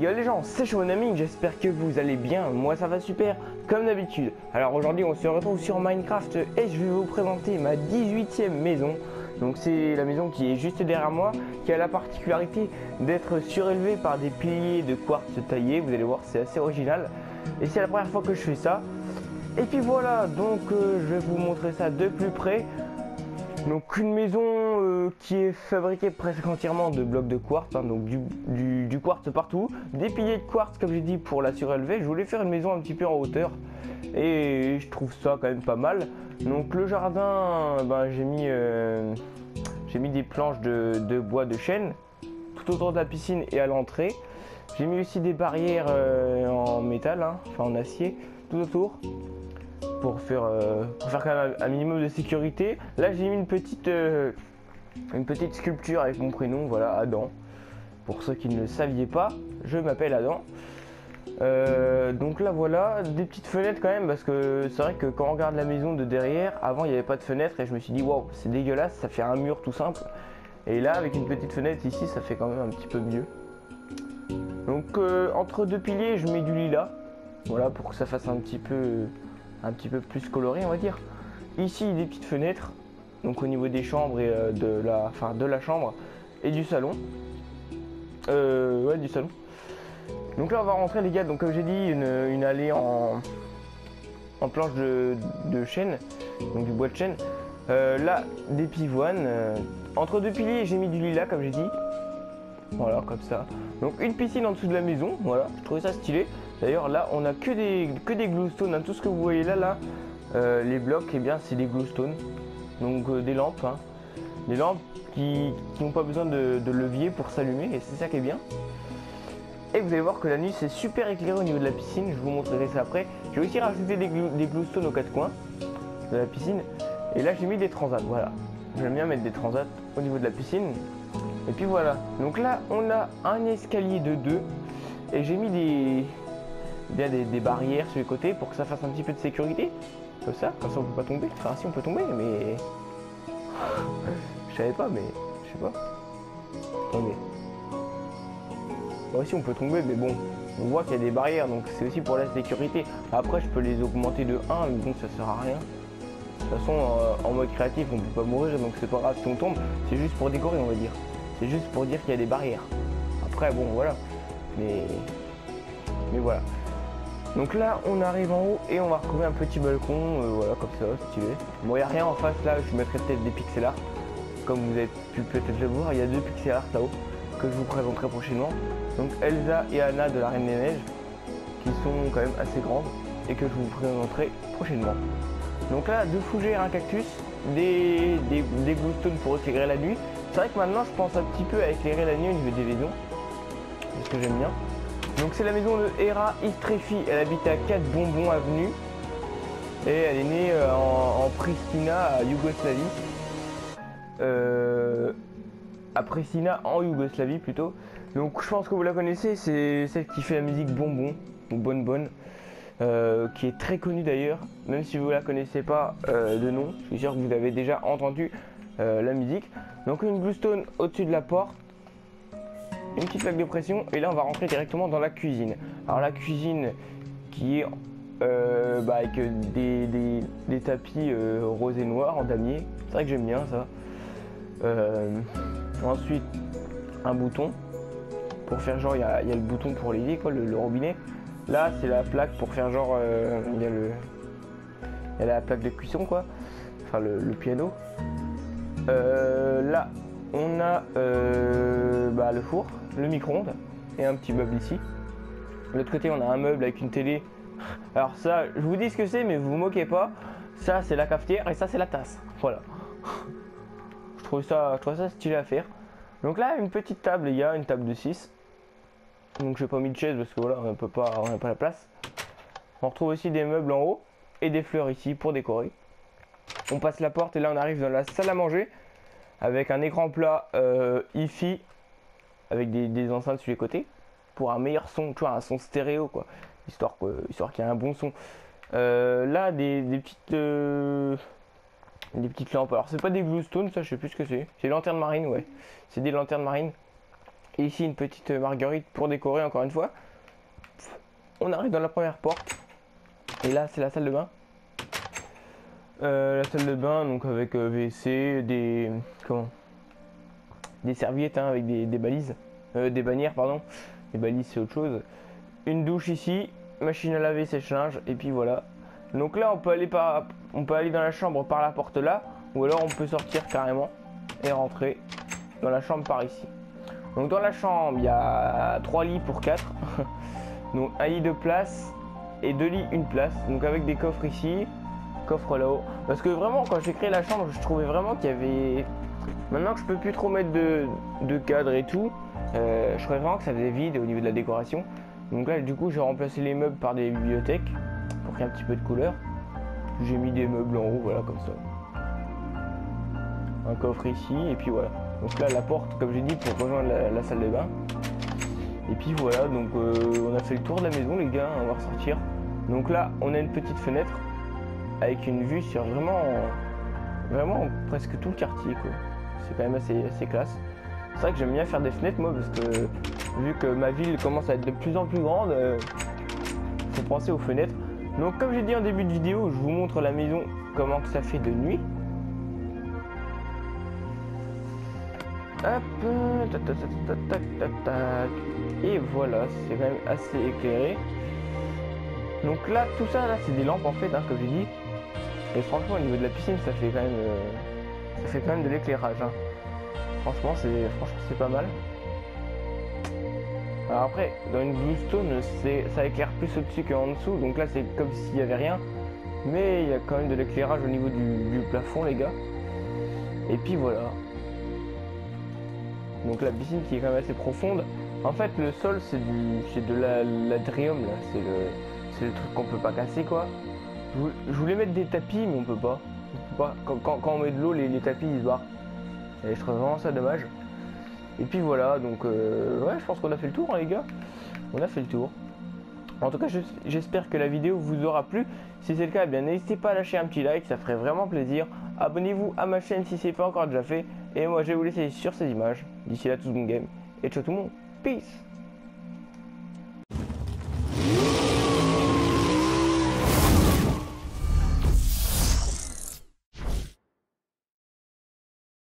Yo les gens, c'est Shonaming, j'espère que vous allez bien, moi ça va super, comme d'habitude. Alors aujourd'hui on se retrouve sur Minecraft et je vais vous présenter ma 18ème maison. Donc c'est la maison qui est juste derrière moi, qui a la particularité d'être surélevée par des piliers de quartz taillés, vous allez voir c'est assez original. Et c'est la première fois que je fais ça. Et puis voilà, donc euh, je vais vous montrer ça de plus près. Donc une maison euh, qui est fabriquée presque entièrement de blocs de quartz, hein, donc du, quartz partout, des piliers de quartz comme j'ai dit pour la surélever. Je voulais faire une maison un petit peu en hauteur et je trouve ça quand même pas mal. Donc le jardin, ben, j'ai mis, euh, j'ai mis des planches de, bois de chêne tout autour de la piscine et à l'entrée. J'ai mis aussi des barrières euh, en métal, hein, enfin en acier, tout autour pour faire, euh, faire quand même un minimum de sécurité. Là, j'ai mis une petite, euh, une petite sculpture avec mon prénom, voilà, Adam. Pour ceux qui ne le saviez pas, je m'appelle Adam. Euh, donc là voilà, des petites fenêtres quand même parce que c'est vrai que quand on regarde la maison de derrière, avant il n'y avait pas de fenêtre et je me suis dit waouh c'est dégueulasse, ça fait un mur tout simple. Et là avec une petite fenêtre ici ça fait quand même un petit peu mieux. Donc entre deux piliers je mets du lilas, voilà pour que ça fasse un petit peu un petit peu plus coloré on va dire. Ici des petites fenêtres, donc au niveau des chambres et euh, de la, fin, de la chambre et du salon. Euh, ouais du salon. Donc là on va rentrer les gars, donc comme j'ai dit une, allée en, en planche de, chêne, donc du bois de chêne. Euh, là des pivoines. entre deux piliers j'ai mis du lilas comme j'ai dit. Voilà comme ça. Donc une piscine en dessous de la maison, voilà, je trouvais ça stylé. D'ailleurs là on a que des, que des hein. tout ce que vous voyez là, là, euh, les blocs, eh bien c'est des glowstone. Donc euh, des lampes, hein. des lampes qui n'ont pas besoin de, levier pour s'allumer et c'est ça qui est bien. Et vous allez voir que la nuit c'est super éclairé au niveau de la piscine, je vous montrerai ça après. J'ai aussi rajouté des, des aux quatre coins de la piscine. Et là j'ai mis des transats, voilà. J'aime bien mettre des transats au niveau de la piscine. Et puis voilà. Donc là on a un escalier de deux. Et j'ai mis des, bien des, barrières sur les côtés pour que ça fasse un petit peu de sécurité. Comme ça, comme ça on peut pas tomber. Enfin si on peut tomber, mais... je savais pas, mais je sais pas. Attendez. Bon, ici on peut tomber, mais bon, on voit qu'il y a des barrières, donc c'est aussi pour la sécurité. Après, je peux les augmenter de 1, mais bon, ça sert à rien. De toute façon, euh, en mode créatif, on peut pas mourir, donc c'est pas grave si on tombe. C'est juste pour décorer, on va dire. C'est juste pour dire qu'il y a des barrières. Après, bon, voilà. Mais... Mais voilà. Donc là, on arrive en haut et on va retrouver un petit balcon, euh, voilà, comme ça, stylé. Bon, il n'y a rien en face là, je mettrai peut-être des pixel art. Comme vous avez pu peut-être le voir, il y a deux pixel art là-haut que je vous présenterai prochainement. Donc Elsa et Anna de la Reine des Neiges, qui sont quand même assez grandes et que je vous présenterai prochainement. Donc là, deux fougères, un cactus, des, des, des pour éclairer la nuit. C'est vrai que maintenant, je pense un petit peu à éclairer la nuit au niveau des maisons. C'est ce que j'aime bien. Donc c'est la maison de Hera Istrefi. Elle habite à 4 Bonbons Avenue. Et elle est née euh, en, Pristina, à Yougoslavie. Euh, à Pristina, en Yougoslavie plutôt. Donc je pense que vous la connaissez, c'est celle qui fait la musique Bonbon, ou Bonne Bonne. Euh, qui est très connue d'ailleurs, même si vous la connaissez pas de nom, je suis sûr que vous avez déjà entendu la musique. Donc une bluestone au-dessus de la porte, une petite plaque de pression et là on va rentrer directement dans la cuisine. Alors la cuisine qui est euh, bah, avec des, tapis euh, rose et noir en damier. C'est vrai que j'aime bien ça. Euh, ensuite un bouton pour faire genre il y, a, le bouton pour les quoi, le, robinet. Là c'est la plaque pour faire genre il y a le il y a la plaque de cuisson quoi, enfin le piano. là on a bah, le four le micro-ondes et un petit meuble ici. De l'autre côté, on a un meuble avec une télé. Alors ça, je vous dis ce que c'est, mais vous vous moquez pas. Ça, c'est la cafetière et ça, c'est la tasse. Voilà. Je trouve ça, je trouve ça stylé à faire. Donc là, une petite table, il y a une table de 6. Donc j'ai pas mis de chaise parce que voilà, on peut pas, n'a pas la place. On retrouve aussi des meubles en haut et des fleurs ici pour décorer. On passe la porte et là on arrive dans la salle à manger avec un écran plat euh, avec des, enceintes sur les côtés pour un meilleur son, tu vois, un son stéréo quoi, histoire, histoire qu'il y ait un bon son. Euh, là, des, petites euh, des petites lampes. Alors c'est pas des glowstone, ça je sais plus ce que c'est. C'est lanternes marines, ouais. C'est des lanternes marines. Et ici une petite marguerite pour décorer encore une fois. On arrive dans la première porte. Et là c'est la salle de bain. Euh, la salle de bain donc avec euh, WC, des comment? Des serviettes hein, avec des, balises, euh, des bannières pardon. Les balises c'est autre chose. Une douche ici, machine à laver, sèche-linge et puis voilà. Donc là on peut aller par on peut aller dans la chambre par la porte là ou alors on peut sortir carrément et rentrer dans la chambre par ici. Donc dans la chambre, il y a trois lits pour 4. Donc un lit de place et deux lits une place. Donc avec des coffres ici, coffre là-haut. Parce que vraiment quand j'ai créé la chambre, je trouvais vraiment qu'il y avait. Maintenant que je peux plus trop mettre de, de cadre et tout, euh, je trouvais vraiment que ça faisait vide au niveau de la décoration. Donc là du coup j'ai remplacé les meubles par des bibliothèques pour qu'il y ait un petit peu de couleur. J'ai mis des meubles en haut, voilà comme ça. Un coffre ici et puis voilà. Donc là la porte comme j'ai dit pour rejoindre la, salle de bain. Et puis voilà donc euh, on a fait le tour de la maison les gars, on va ressortir. Donc là on a une petite fenêtre avec une vue sur vraiment vraiment presque tout le quartier quoi. C'est quand même assez, assez classe. C'est vrai que j'aime bien faire des fenêtres moi parce que vu que ma ville commence à être de plus en plus grande, euh, faut penser aux fenêtres. Donc comme j'ai dit en début de vidéo, je vous montre la maison comment que ça fait de nuit. Hop, Et voilà, c'est quand même assez éclairé. Donc là, tout ça, là, c'est des lampes en fait, hein, comme j'ai dit. Et franchement, au niveau de la piscine, ça fait quand même, euh, fait quand même de l'éclairage. Hein. Franchement, c'est, franchement, c'est pas mal. Alors après, dans une bluestone, c'est, ça éclaire plus au-dessus qu'en dessous. Donc là, c'est comme s'il y avait rien. Mais il y a quand même de l'éclairage au niveau du plafond, les gars. Et puis voilà donc la piscine qui est quand même assez profonde. En fait, le sol, c'est du, de l'adrium, là. C'est le, truc qu'on peut pas casser, quoi. Je, voulais mettre des tapis, mais on peut pas. Quand, on met de l'eau, les, tapis, ils se barrent. Et je trouve vraiment ça dommage. Et puis voilà, donc euh, ouais, je pense qu'on a fait le tour, hein, les gars. On a fait le tour. En tout cas, j'espère que la vidéo vous aura plu. Si c'est le cas, eh bien n'hésitez pas à lâcher un petit like, ça ferait vraiment plaisir. Abonnez-vous à ma chaîne si ce n'est pas encore déjà fait. Et moi, je vais vous laisser sur ces images. D'ici là, tout bon game. Et ciao tout le monde. Peace